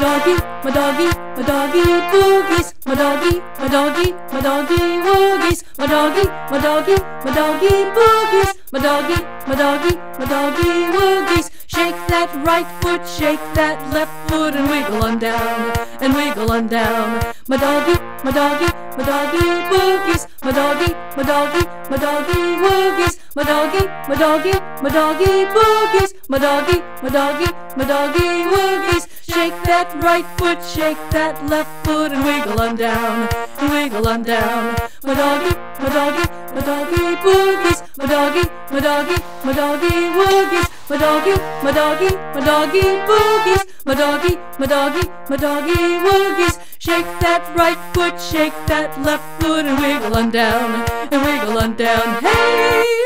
doggy, my doggy, my doggy boogies, my doggy, my doggy, my doggy woogies, my doggy, my doggy, my doggy boogies, my doggy, my doggy, my doggy woogies. Shake that right foot, shake that left foot, and wiggle on down, and wiggle on down. My doggy, my doggy, my doggy boogies, my doggy, my doggy, my doggy woogies, my doggy, my doggy, my doggy boogies, my doggy, my doggy, my doggy woogies. Shake that right foot, shake that left foot, and wiggle on down, and wiggle on down. My doggy, my doggy, my doggy boogies, my doggy, my doggy, my doggy woogies, my doggy, my doggy, my doggy boogies, my doggy, my doggy, my doggy woogies. Shake that right foot, shake that left foot, and wiggle on down, and wiggle on down. Hey!